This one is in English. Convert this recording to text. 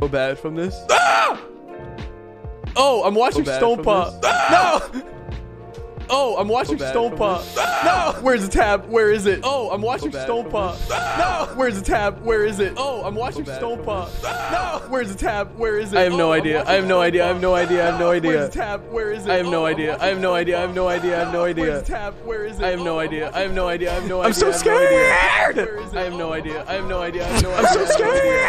So bad from this. Ah! Oh, I'm watching so Stone Pop. Ah! No. Oh, I'm watching so Stone Pop. Ah! No. Where's the tab? Where is it? Oh, I'm watching so Stone Pop. No. Where's the tab? Where is it? Oh, I'm watching so Stone Pop. No. Where's the tab? Where is it? I have no Oh, idea. I have no idea. I have no idea. I have no idea. Where's the tab? Where is it? I have no idea. I have no idea. I have no idea. I have no idea. Where's the tab? Where is it? I have no idea. I have no idea. I have no idea. I'm so scared. I have no idea. I have no idea. I have no idea. I'm so scared.